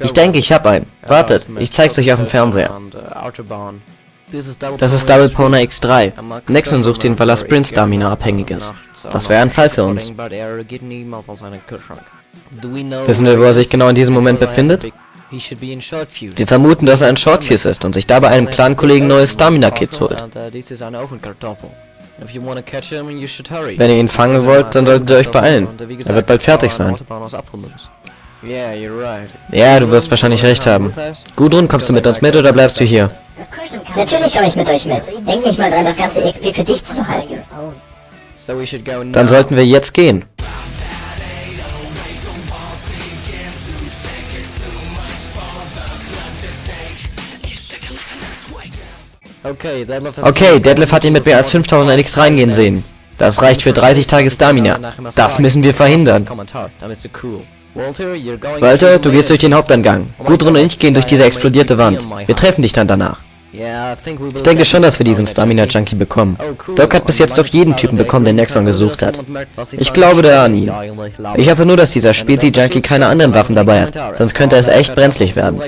Ich denke, ich hab einen. Wartet, ich zeig's euch auf dem Fernseher. Das ist Double Pona X3. Nexon sucht ihn, weil er Sprint Stamina abhängig ist. Das wäre ein Fall für uns. Wissen wir, wo er sich genau in diesem Moment befindet? Wir vermuten, dass er ein Shortfuse ist und sich dabei einem Clan-Kollegen neues Stamina-Kits holt. Wenn ihr ihn fangen wollt, dann solltet ihr euch beeilen. Er wird bald fertig sein. Ja, du wirst wahrscheinlich recht haben. Gudrun, kommst du mit uns mit oder bleibst du hier? Natürlich komme ich mit euch mit. Denk nicht mal dran, das ganze XP für dich zu behalten. Dann sollten wir jetzt gehen. Okay, Deadlift hat ihn mit mehr als 5000 NX reingehen sehen. Das reicht für 30 Tage Stamina. Das müssen wir verhindern. Walter, du gehst durch den Haupteingang. Gudrun und ich gehen durch diese explodierte Wand. Wir treffen dich dann danach. Ich denke schon, dass wir diesen Stamina-Junkie bekommen. Doc hat bis jetzt doch jeden Typen bekommen, der Nexon gesucht hat. Ich glaube da an ihn. Ich hoffe nur, dass dieser Spezi-Junkie keine anderen Waffen dabei hat, sonst könnte es echt brenzlig werden.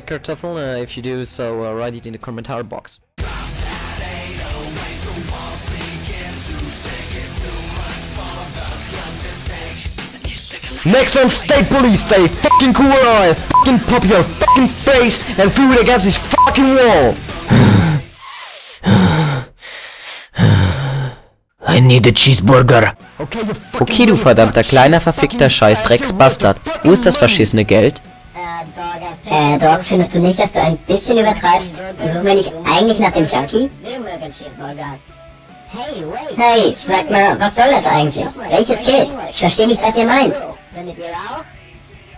Nexon State Police, stay fucking cool or I fucking pop your fucking face and throw it against this fucking wall. I need a cheeseburger. Okay, du verdammter kleiner verfickter Scheißdrecksbastard. Wo ist das verschissene Geld? Äh, Doc, findest du nicht, dass du ein bisschen übertreibst? Suchen wir nicht eigentlich nach dem Junkie? Hey, sag mal, was soll das eigentlich? Welches Geld? Ich verstehe nicht, was ihr meint.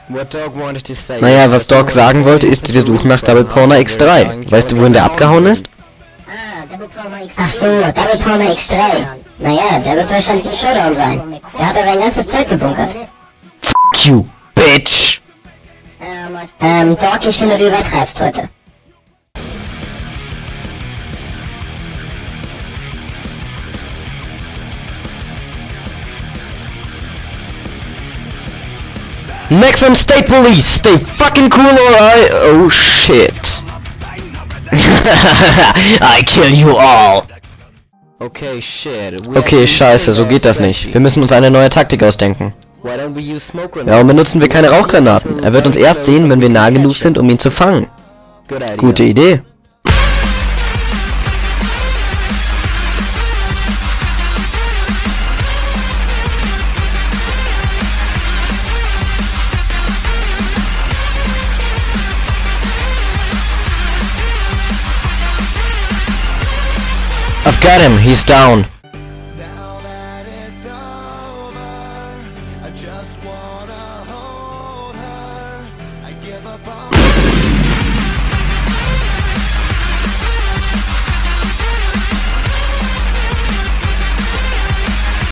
Naja, was Doc sagen wollte ist, wir suchen nach Double Porner X3. Weißt du, wohin der abgehauen ist? Ach so, Double Porner X3. Naja, der wird wahrscheinlich im Showdown sein. Der hat da sein ganzes Zeug gebunkert. Fuck you, bitch! Ähm, Doc, ich finde, du übertreibst heute. Maximum State Police, stay fucking cool or I... Oh shit. I kill you all. Okay, scheiße, so geht das nicht. Wir müssen uns eine neue Taktik ausdenken. Warum benutzen wir keine Rauchgranaten? Er wird uns erst sehen, wenn wir nah genug sind, um ihn zu fangen. Gute Idee. Got him, he's down.